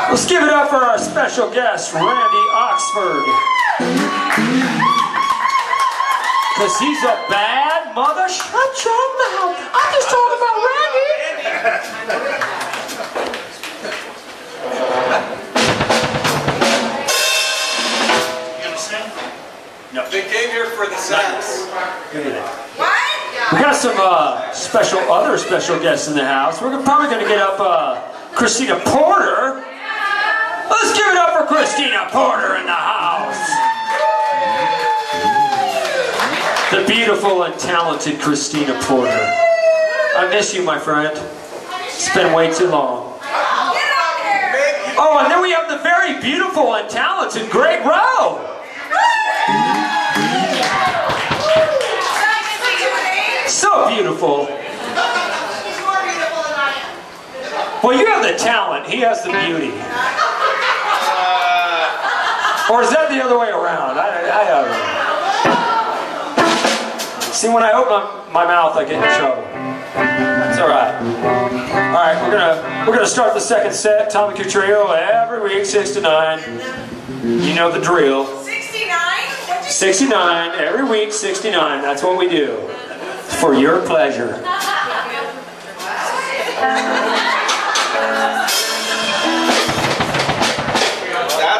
Let's give it up for our special guest, Randy Oxford. Cause he's a bad mother. Shut your mouth. I'm just talking about Randy. You understand? No. They came here for the sax. We got some uh, special, other special guests in the house. We're probably going to get up uh, Christina Porter. Let's give it up for Christina Porter in the house. The beautiful and talented Christina Porter. I miss you, my friend. It's been way too long. Oh, and then we have the very beautiful and talented Greg Rowe. So beautiful. Well, you have the talent. He has the beauty. Or is that the other way around? I, I don't know. See, when I open my mouth, I get in trouble. It's all right. All right, we're gonna we're gonna start the second set. Tommy Trio every week, six to nine. You know the drill. 69? 69 every week, 69. That's what we do. For your pleasure.